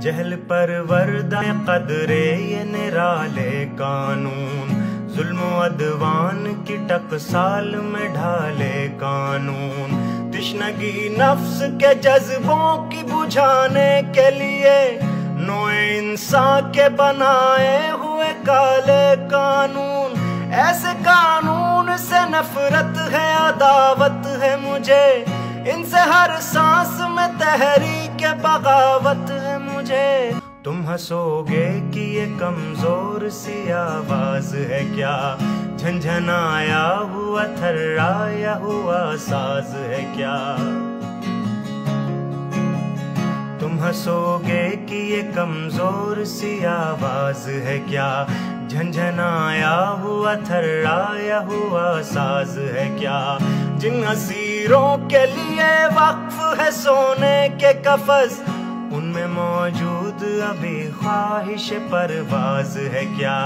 जहल पर वर्दा कदरे ये निराले कानून। जुल्म अदवान की टकसाल में ढाले कानून। तिश्नगी नफ्स के जज्बों की बुझाने के लिए नोए इंसान के बनाए हुए काले कानून। ऐसे कानून से नफरत है, अदावत है मुझे। इनसे हर सांस में तहरीक बगावत है मुझे। तुम हंसोगे कि ये कमज़ोर सी आवाज़ है क्या? झंझनाया हुआ, थर्राया हुआ साज है क्या? तुम हंसोगे कि ये कमज़ोर सी आवाज़ है क्या? झंझनाया हुआ, थर्राया हुआ साज है क्या? जिन हसीरों के लिए वक्फ है सोने के कफस उनमें मौजूद अभी ख्वाहिश परवाज है क्या?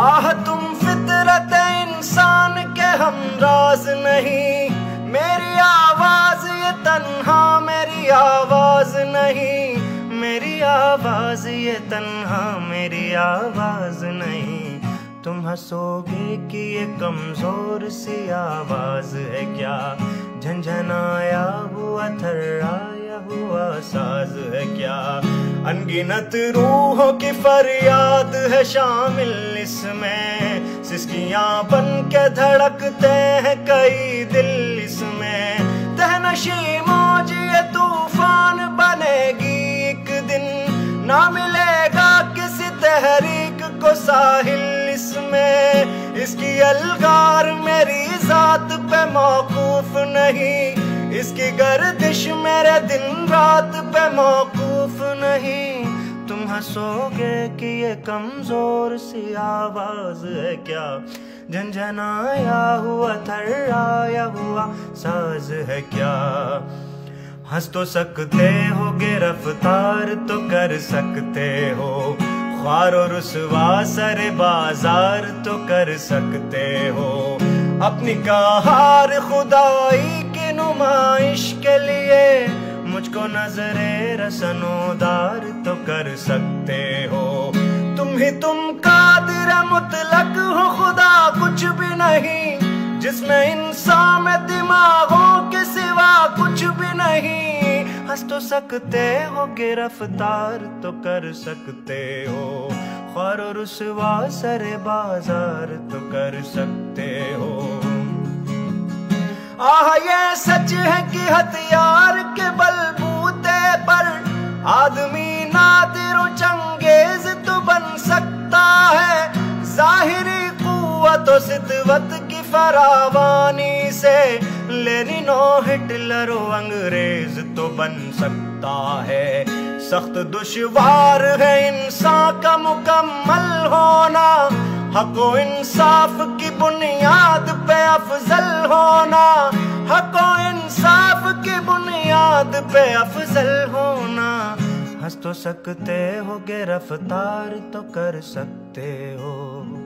आह, तुम फितरत इंसान के हमराज नहीं। मेरी आवाज़ ये तन्हा, मेरी आवाज़ नहीं। मेरी आवाज़ ये तन्हा, मेरी आवाज़ नहीं। तुम हंसोगे कि ये कमज़ोर सी आवाज़ है क्या? झंझनाया हुआ, थर्राया हुआ साज है क्या? अनगिनत रूहों की फरियाद है शामिल इसमें। सिस्कियाँ बन के धड़कते हैं कई दिल इसमें। तहनशी मौज ये तूफ़ान बनेगी एक दिन। ना मिलेगा किसी तहरीक को साहिल इसमें। इसकी अलगार मेरी जात पे मौकूफ नहीं। इसकी गर्दिश मेरे दिन रात पे मौकूफ नहीं। तुम हंसोगे कि ये कमज़ोर सी आवाज़ है क्या? झंझनाया हुआ, थर्राया हुआ साज है क्या? हंस तो सकते हो गे रफ्तार तो कर सकते हो। ख्वार और रुसवा, सर बाज़ार तो कर सकते हो। अपनी कहार खुदाई की नुमाइश के लिए मुझको नजरे रसनोदार तो कर सकते हो। तुम ही तुम कादिर मुतलक हो, खुदा कुछ भी नहीं, जिसमें इंसान में दिमागों के सिवा कुछ भी नहीं। हंस तो सकते हो, गिरफ़्तार तो कर सकते हो। रुसवा सरे बाज़ार तो कर सकते हो। आह, ये सच है कि हथियार के बलबूते पर आदमी नादिर चंगेज तो बन सकता है। जाहिरी कुत सितवत की फरावानी से लेनिनो, हिटलर, अंग्रेज़ तो बन सकता है। सख्त दुश्वार है इंसान का मुकम्मल होना। हको इंसाफ की बुनियाद पे अफजल होना। हको इंसाफ की बुनियाद पे अफजल होना। हंस तो सकते हो, गिरफ़्तार तो कर सकते हो।